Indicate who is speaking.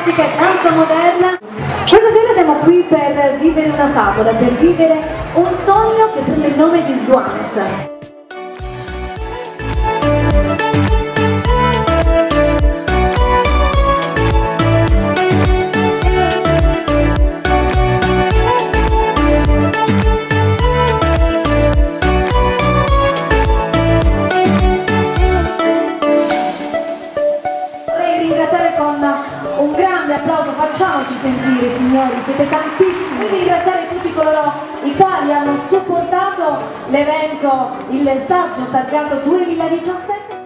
Speaker 1: classica danza moderna. Questa sera siamo qui per vivere una favola, per vivere un sogno che prende il nome di Swans. Ringraziare con un grande applauso, facciamoci sentire signori, siete tantissimi. Vorrei ringraziare tutti coloro i quali hanno supportato l'evento, il saggio targato 2017.